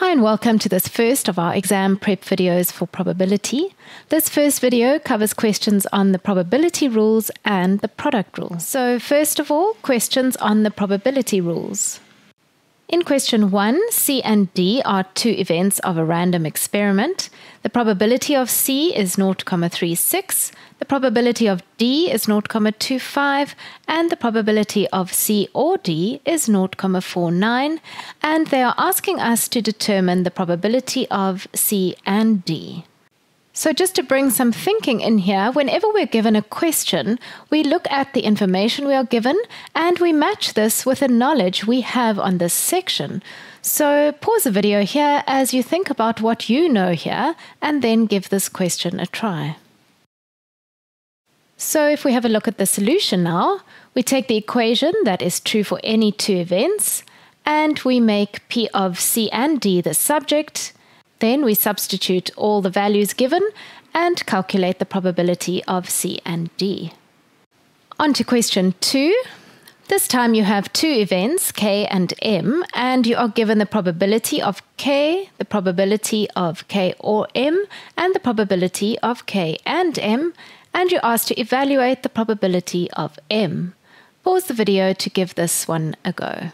Hi and welcome to this first of our exam prep videos for probability. This first video covers questions on the probability rules and the product rule. So first of all, questions on the probability rules. In question 1, C and D are two events of a random experiment. The probability of C is 0.36, the probability of D is 0.25, and the probability of C or D is 0.49, and they are asking us to determine the probability of C and D. So, just to bring some thinking in here, whenever we're given a question, we look at the information we are given and we match this with the knowledge we have on this section. So, pause the video here as you think about what you know here and then give this question a try. So, if we have a look at the solution now, we take the equation that is true for any two events and we make P of C and D the subject then we substitute all the values given and calculate the probability of C and D. On to question 2. This time you have two events, K and M, and you are given the probability of K, the probability of K or M, and the probability of K and M, and you're asked to evaluate the probability of M. Pause the video to give this one a go.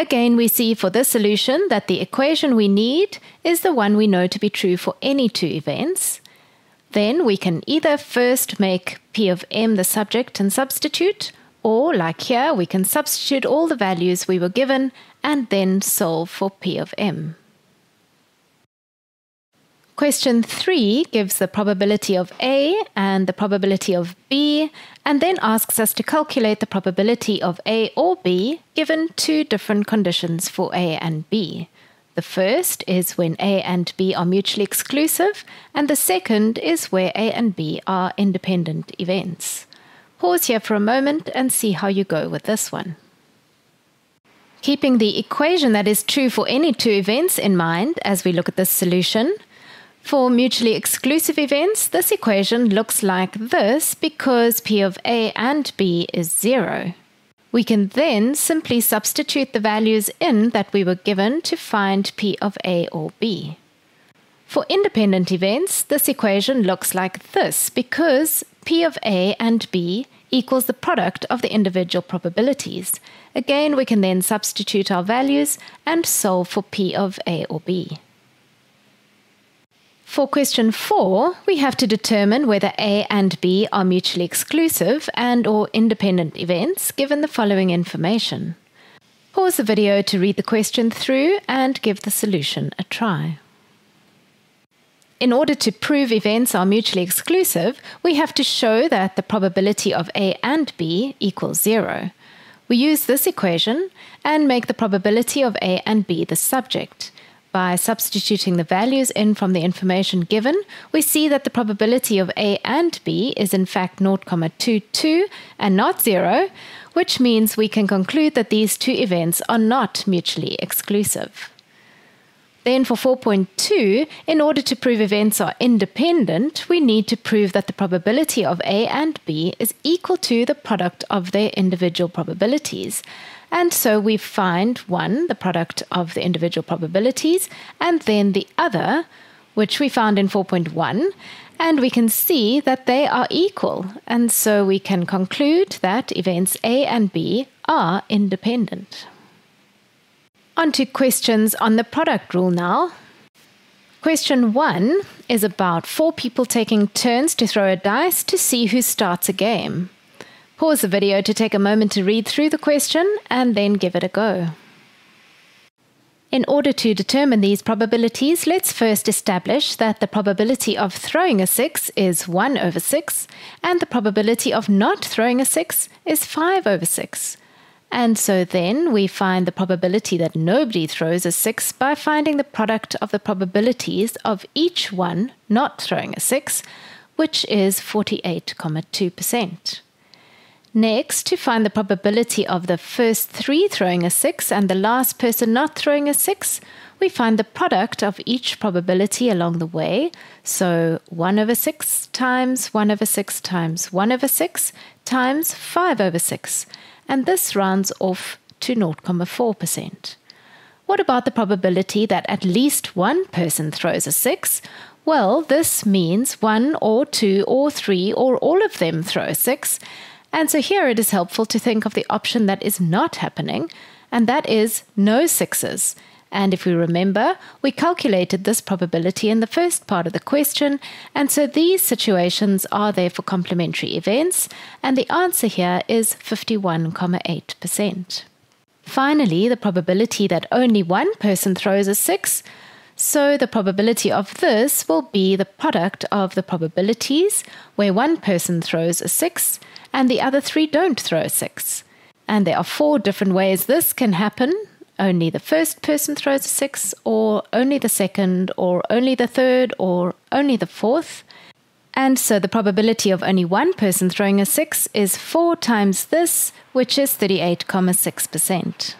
Again, we see for this solution that the equation we need is the one we know to be true for any two events. Then we can either first make P of m the subject and substitute, or like here, we can substitute all the values we were given and then solve for P of m. Question 3 gives the probability of A and the probability of B, and then asks us to calculate the probability of A or B given two different conditions for A and B. The first is when A and B are mutually exclusive, and the second is where A and B are independent events. Pause here for a moment and see how you go with this one. Keeping the equation that is true for any two events in mind as we look at this solution, for mutually exclusive events, this equation looks like this because P of A and B is zero. We can then simply substitute the values in that we were given to find P of A or B. For independent events, this equation looks like this because P of A and B equals the product of the individual probabilities. Again, we can then substitute our values and solve for P of A or B. For question 4, we have to determine whether A and B are mutually exclusive and or independent events given the following information. Pause the video to read the question through and give the solution a try. In order to prove events are mutually exclusive, we have to show that the probability of A and B equals zero. We use this equation and make the probability of A and B the subject. By substituting the values in from the information given, we see that the probability of A and B is in fact 0.22 and not 0, which means we can conclude that these two events are not mutually exclusive. Then for 4.2, in order to prove events are independent, we need to prove that the probability of A and B is equal to the product of their individual probabilities. And so we find one, the product of the individual probabilities, and then the other, which we found in 4.1, and we can see that they are equal. And so we can conclude that events A and B are independent. On to questions on the product rule now. Question one is about four people taking turns to throw a dice to see who starts a game. Pause the video to take a moment to read through the question and then give it a go. In order to determine these probabilities, let's first establish that the probability of throwing a 6 is 1 over 6, and the probability of not throwing a 6 is 5 over 6. And so then we find the probability that nobody throws a 6 by finding the product of the probabilities of each one not throwing a 6, which is 48.2%. Next, to find the probability of the first three throwing a 6 and the last person not throwing a 6, we find the product of each probability along the way. So 1 over 6 times 1 over 6 times 1 over 6 times 5 over 6. And this rounds off to 0.4%. what about the probability that at least one person throws a 6? Well, this means one or two or three or all of them throw a 6. And so here it is helpful to think of the option that is not happening, and that is no sixes. And if we remember, we calculated this probability in the first part of the question, and so these situations are there for complementary events, and the answer here is 51,8%. Finally, the probability that only one person throws a 6, so the probability of this will be the product of the probabilities where one person throws a 6 and the other three don't throw a 6. And there are four different ways this can happen only the first person throws a six, or only the second, or only the third, or only the fourth. And so the probability of only one person throwing a six is four times this, which is 38,6%.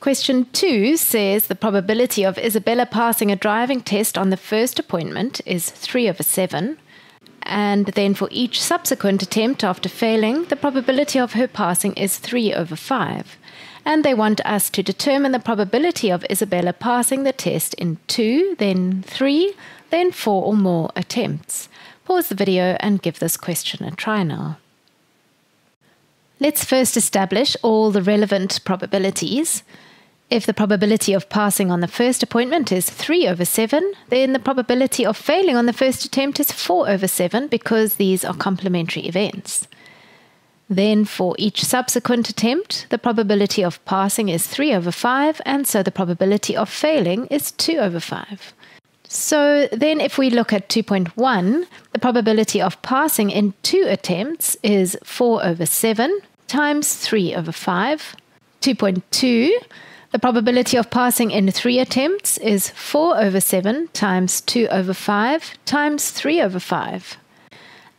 Question 2 says the probability of Isabella passing a driving test on the first appointment is 3 over 7. And then for each subsequent attempt after failing, the probability of her passing is 3 over 5 and they want us to determine the probability of Isabella passing the test in two, then three, then four or more attempts. Pause the video and give this question a try now. Let's first establish all the relevant probabilities. If the probability of passing on the first appointment is 3 over 7, then the probability of failing on the first attempt is 4 over 7 because these are complementary events. Then, for each subsequent attempt, the probability of passing is 3 over 5, and so the probability of failing is 2 over 5. So, then if we look at 2.1, the probability of passing in two attempts is 4 over 7 times 3 over 5. 2.2, the probability of passing in three attempts is 4 over 7 times 2 over 5 times 3 over 5.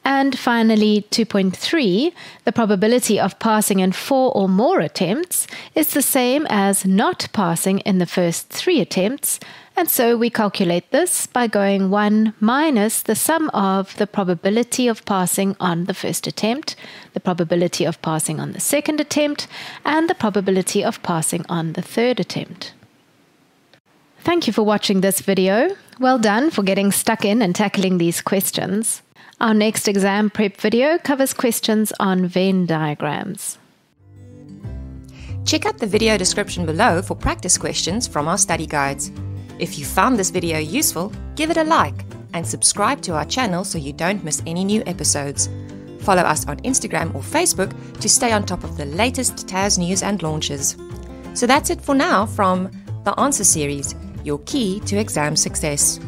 And finally, 2.3, the probability of passing in four or more attempts is the same as not passing in the first three attempts, and so we calculate this by going 1 minus the sum of the probability of passing on the first attempt, the probability of passing on the second attempt, and the probability of passing on the third attempt. Thank you for watching this video. Well done for getting stuck in and tackling these questions. Our next exam prep video covers questions on Venn diagrams. Check out the video description below for practice questions from our study guides. If you found this video useful, give it a like and subscribe to our channel so you don't miss any new episodes. Follow us on Instagram or Facebook to stay on top of the latest TAS news and launches. So that's it for now from the Answer Series, your key to exam success.